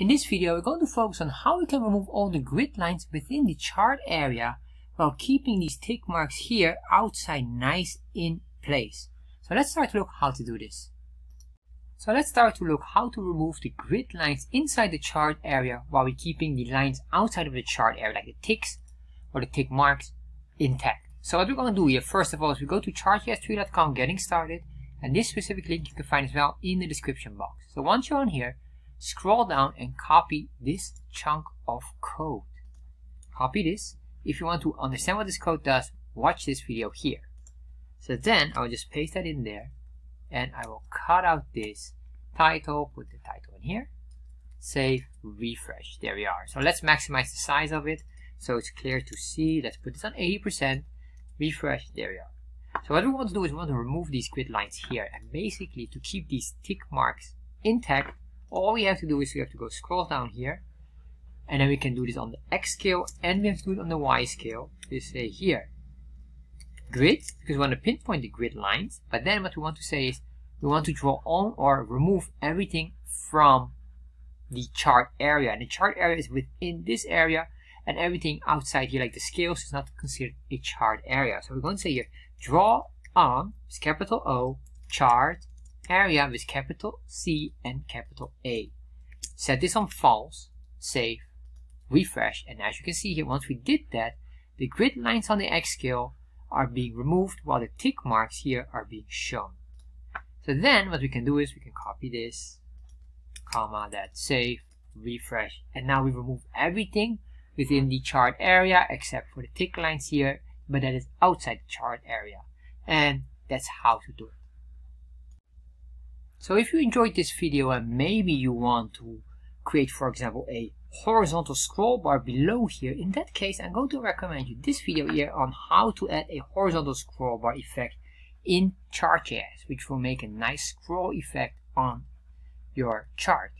In this video, we're going to focus on how we can remove all the grid lines within the chart area while keeping these tick marks here outside nice in place. So let's start to look how to do this. So let's start to look how to remove the grid lines inside the chart area while we're keeping the lines outside of the chart area like the ticks or the tick marks intact. So what we're going to do here first of all is we go to chartjs3.com getting started and this specific link you can find as well in the description box. So once you're on here, scroll down and copy this chunk of code. Copy this. If you want to understand what this code does, watch this video here. So then I will just paste that in there and I will cut out this title, put the title in here, save, refresh. There we are. So let's maximize the size of it so it's clear to see. Let's put this on 80%, refresh, there we are. So what we want to do is we want to remove these grid lines here and basically to keep these tick marks intact all we have to do is we have to go scroll down here. And then we can do this on the X scale and we have to do it on the Y scale. We say here grid because we want to pinpoint the grid lines. But then what we want to say is we want to draw on or remove everything from the chart area. And the chart area is within this area and everything outside here like the scales is not considered a chart area. So we're going to say here draw on with capital O chart area with capital C and capital A. Set this on false, save, refresh, and as you can see here, once we did that, the grid lines on the X scale are being removed while the tick marks here are being shown. So then what we can do is we can copy this, comma, that save, refresh, and now we remove everything within the chart area except for the tick lines here, but that is outside the chart area. And that's how to do it. So if you enjoyed this video and maybe you want to create, for example, a horizontal scroll bar below here, in that case, I'm going to recommend you this video here on how to add a horizontal scroll bar effect in Chart.js, which will make a nice scroll effect on your chart.